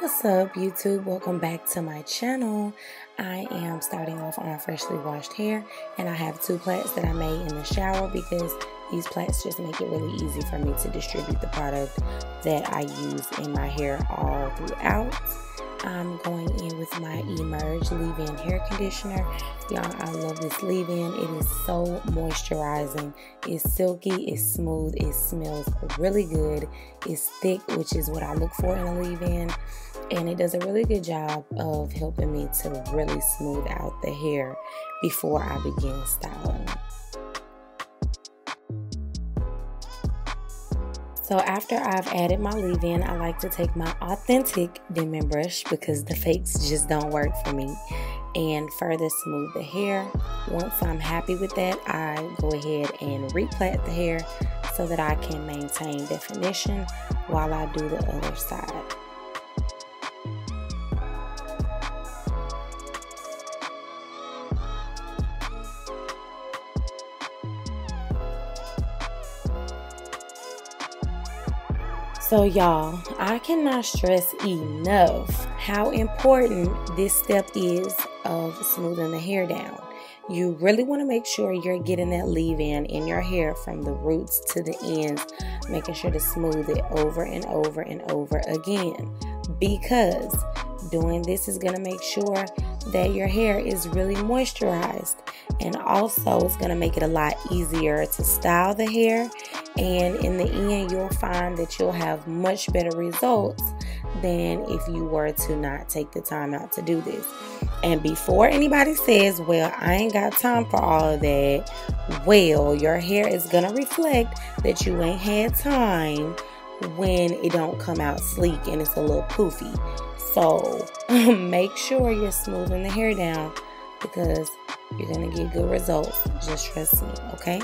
What's up, YouTube? Welcome back to my channel. I am starting off on freshly washed hair, and I have two plaits that I made in the shower because these plaits just make it really easy for me to distribute the product that I use in my hair all throughout. I'm going in with my Emerge leave-in hair conditioner. Y'all, I love this leave-in. It is so moisturizing. It's silky, it's smooth, it smells really good. It's thick, which is what I look for in a leave-in. And it does a really good job of helping me to really smooth out the hair before I begin styling. So after I've added my leave-in, I like to take my authentic Denman brush because the fakes just don't work for me and further smooth the hair. Once I'm happy with that, I go ahead and replait the hair so that I can maintain definition while I do the other side. So, y'all, I cannot stress enough how important this step is of smoothing the hair down. You really want to make sure you're getting that leave in in your hair from the roots to the ends, making sure to smooth it over and over and over again. Because doing this is going to make sure that your hair is really moisturized. And also it's going to make it a lot easier to style the hair. And in the end you'll find that you'll have much better results than if you were to not take the time out to do this. And before anybody says well i ain't got time for all of that well your hair is gonna reflect that you ain't had time when it don't come out sleek and it's a little poofy so make sure you're smoothing the hair down because you're going to get good results. Just trust me, okay?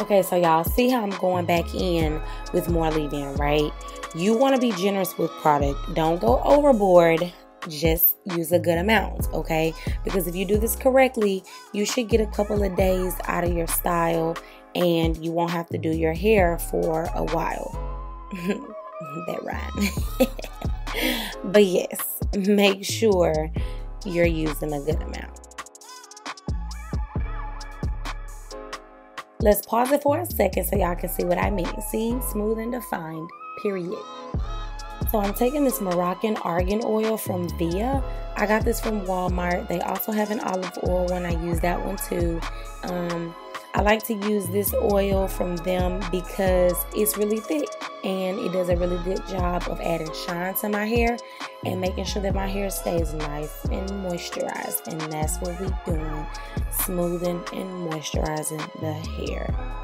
Okay, so y'all see how I'm going back in with more leave-in, right? You want to be generous with product. Don't go overboard. Just use a good amount, okay? Because if you do this correctly, you should get a couple of days out of your style and you won't have to do your hair for a while. that rhyme. but yes, make sure you're using a good amount. Let's pause it for a second so y'all can see what I mean. See, smooth and defined, period. So I'm taking this Moroccan argan oil from Via. I got this from Walmart. They also have an olive oil one. I use that one too. Um, I like to use this oil from them because it's really thick and it does a really good job of adding shine to my hair and making sure that my hair stays nice and moisturized. And that's what we're doing smoothing and moisturizing the hair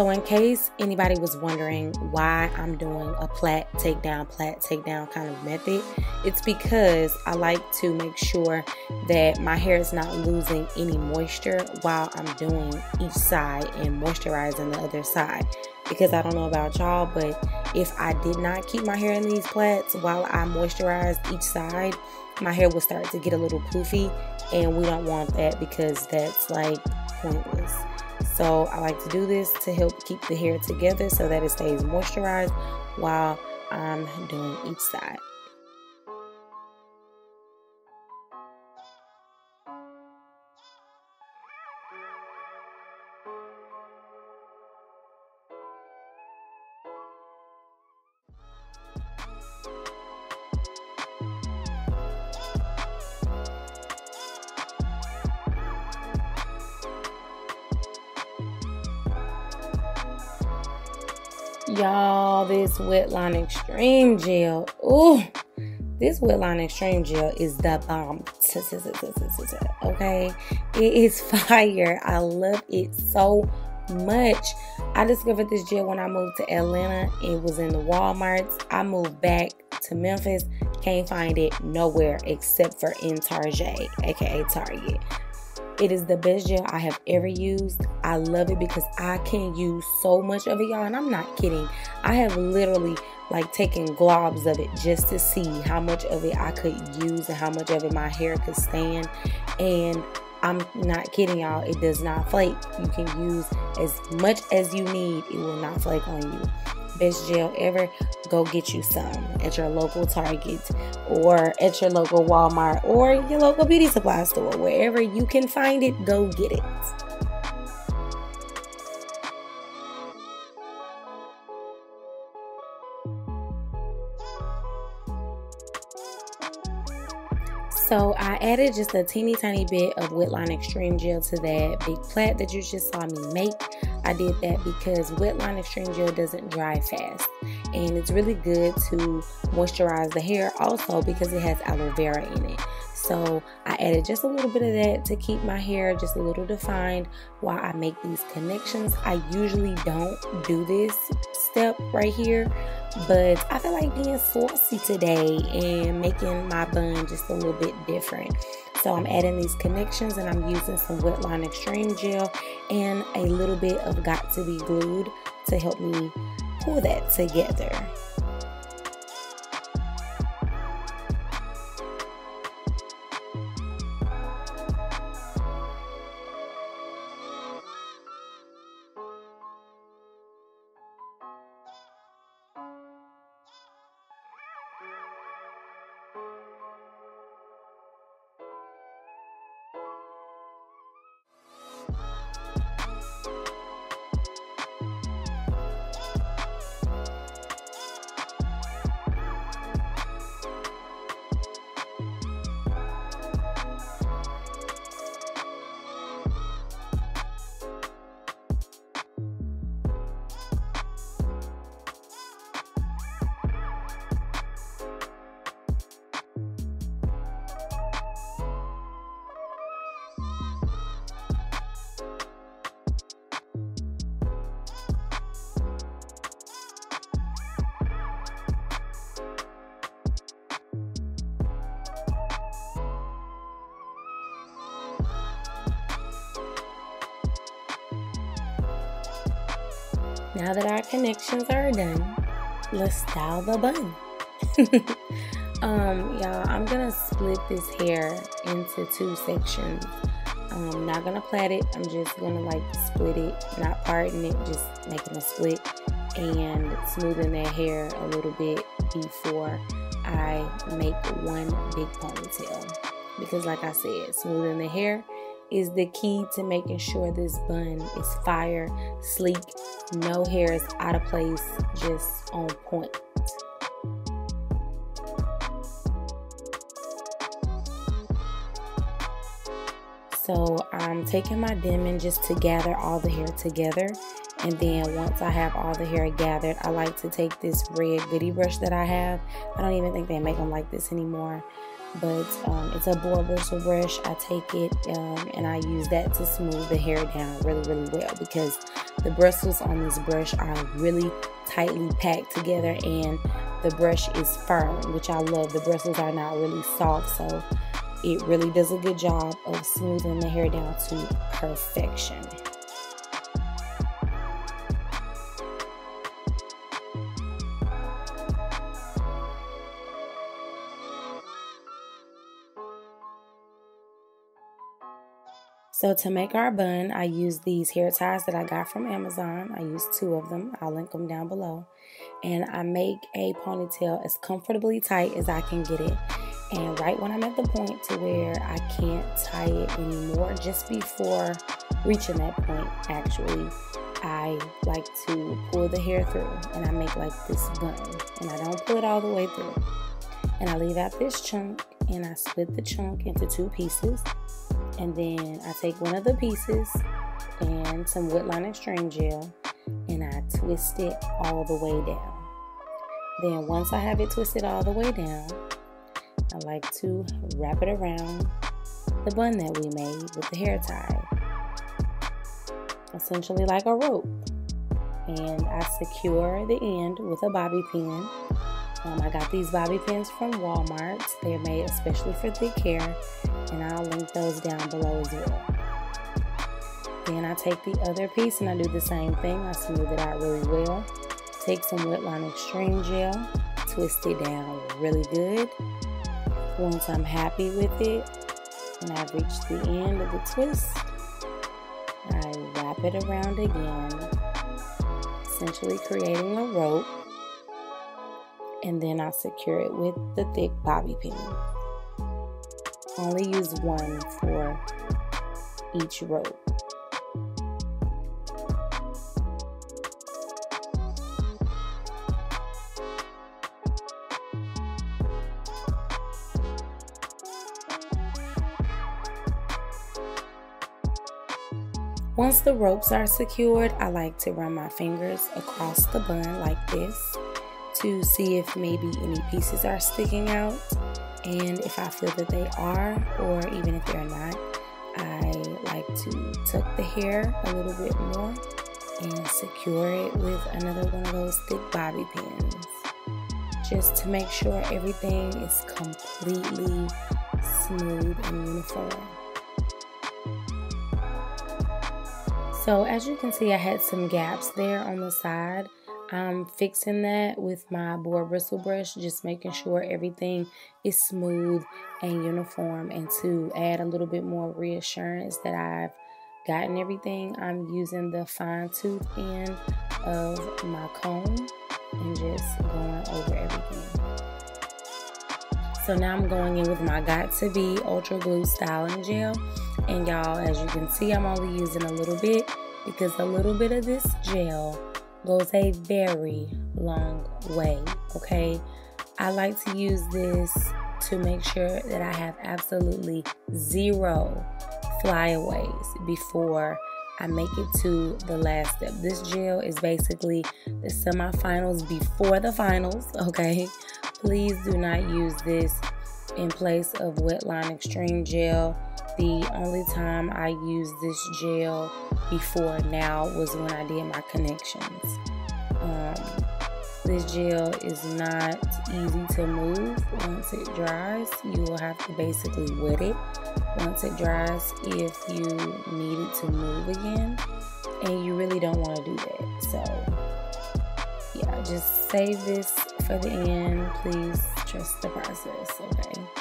So, in case anybody was wondering why I'm doing a plait takedown, plait takedown kind of method, it's because I like to make sure that my hair is not losing any moisture while I'm doing each side and moisturizing the other side. Because I don't know about y'all, but if I did not keep my hair in these plaits while I moisturize each side, my hair will start to get a little poofy, and we don't want that because that's like pointless. So I like to do this to help keep the hair together so that it stays moisturized while I'm doing each side. Y'all, this Wetline Extreme Gel. Ooh, this Wetline Extreme Gel is the bomb. Okay, it is fire. I love it so much. I discovered this gel when I moved to Atlanta. It was in the Walmarts. I moved back to Memphis. Can't find it nowhere except for in Target, aka Target. It is the best gel I have ever used. I love it because I can use so much of it, y'all. And I'm not kidding. I have literally like taken globs of it just to see how much of it I could use and how much of it my hair could stand. And I'm not kidding y'all, it does not flake. You can use as much as you need, it will not flake on you. Best gel ever, go get you some at your local Target or at your local Walmart or your local beauty supply store. Wherever you can find it, go get it. Added just a teeny tiny bit of Wetline Extreme Gel to that big plat that you just saw me make. I did that because Wetline Extreme Gel doesn't dry fast and it's really good to moisturize the hair also because it has aloe vera in it. So I added just a little bit of that to keep my hair just a little defined while I make these connections. I usually don't do this step right here, but I feel like being saucy today and making my bun just a little bit different. So I'm adding these connections and I'm using some Wetline Extreme Gel and a little bit of Got2b Glued to help me pull that together. Now that our connections are done, let's style the bun. um, y'all, I'm gonna split this hair into two sections. I'm um, not gonna plait it, I'm just gonna like split it, not parting it, just making a split and smoothing that hair a little bit before I make one big ponytail. Because like I said, smoothing the hair is the key to making sure this bun is fire, sleek, no hair is out of place, just on point. So I'm taking my Denman just to gather all the hair together. And then once I have all the hair gathered, I like to take this red goody brush that I have. I don't even think they make them like this anymore but um, it's a boar bristle brush. I take it um, and I use that to smooth the hair down really, really well because the bristles on this brush are really tightly packed together and the brush is firm, which I love. The bristles are not really soft, so it really does a good job of smoothing the hair down to perfection. So to make our bun, I use these hair ties that I got from Amazon. I use two of them. I'll link them down below. And I make a ponytail as comfortably tight as I can get it. And right when I'm at the point to where I can't tie it anymore, just before reaching that point, actually, I like to pull the hair through and I make like this bun. And I don't pull it all the way through. And I leave out this chunk and I split the chunk into two pieces and then I take one of the pieces and some Wetline Extreme Gel and I twist it all the way down. Then once I have it twisted all the way down, I like to wrap it around the bun that we made with the hair tie. Essentially like a rope. And I secure the end with a bobby pin. Um, I got these bobby pins from Walmart. They're made especially for thick hair. And I'll link those down below as well. Then I take the other piece and I do the same thing. I smooth it out really well. Take some Wetline Extreme Gel, twist it down really good. Once I'm happy with it and I've reached the end of the twist, I wrap it around again, essentially creating a rope. And then I secure it with the thick bobby pin. Only use one for each rope. Once the ropes are secured, I like to run my fingers across the bun like this to see if maybe any pieces are sticking out. And if I feel that they are, or even if they're not, I like to tuck the hair a little bit more and secure it with another one of those thick bobby pins just to make sure everything is completely smooth and uniform. So as you can see, I had some gaps there on the side. I'm fixing that with my boar bristle brush, just making sure everything is smooth and uniform. And to add a little bit more reassurance that I've gotten everything, I'm using the fine tooth end of my comb and just going over everything. So now I'm going in with my Got2b Ultra Glue Styling Gel. And y'all, as you can see, I'm only using a little bit because a little bit of this gel goes a very long way, okay? I like to use this to make sure that I have absolutely zero flyaways before I make it to the last step. This gel is basically the semifinals before the finals, okay? Please do not use this in place of Wetline Extreme Gel. The only time I used this gel before now was when I did my connections. Um, this gel is not easy to move once it dries. You will have to basically wet it once it dries if you need it to move again. And you really don't want to do that. So, yeah, just save this for the end. Please trust the process, okay?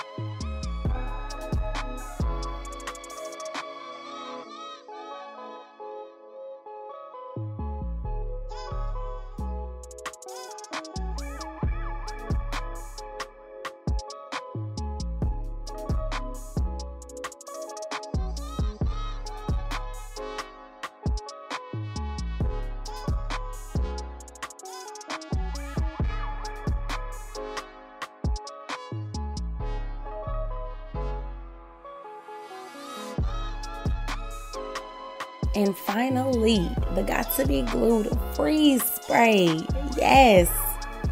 And finally, the Got2b Glued Freeze Spray. Yes,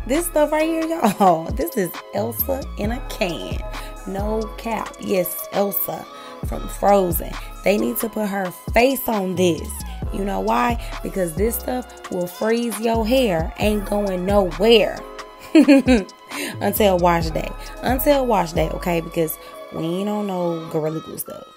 this stuff right here, y'all. This is Elsa in a can. No cap. Yes, Elsa from Frozen. They need to put her face on this. You know why? Because this stuff will freeze your hair. Ain't going nowhere. Until wash day. Until wash day, okay? Because we on no Gorilla Glue stuff.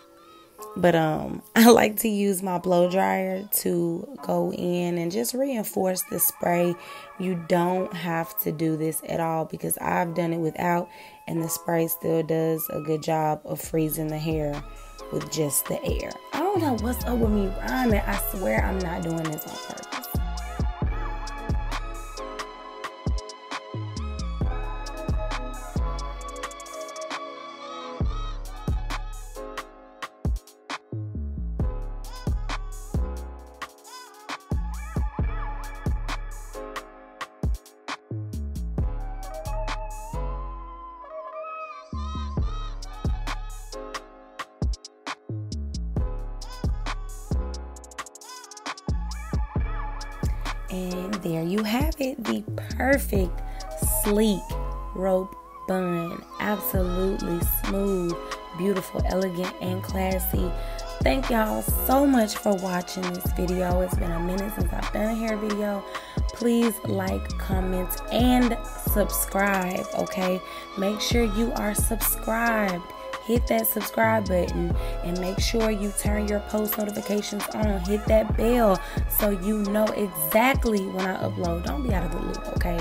But um, I like to use my blow dryer to go in and just reinforce the spray. You don't have to do this at all because I've done it without, and the spray still does a good job of freezing the hair with just the air. I don't know what's up with me rhyming. I swear I'm not doing this on purpose. And there you have it the perfect, sleek rope bun. Absolutely smooth, beautiful, elegant, and classy. Thank y'all so much for watching this video. It's been a minute since I've done a hair video. Please like, comment, and subscribe, okay? Make sure you are subscribed hit that subscribe button and make sure you turn your post notifications on. Hit that bell so you know exactly when I upload. Don't be out of the loop, okay?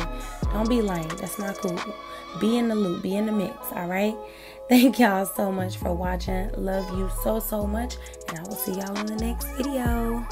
Don't be lame. That's not cool. Be in the loop, be in the mix, all right? Thank y'all so much for watching. Love you so, so much. And I will see y'all in the next video.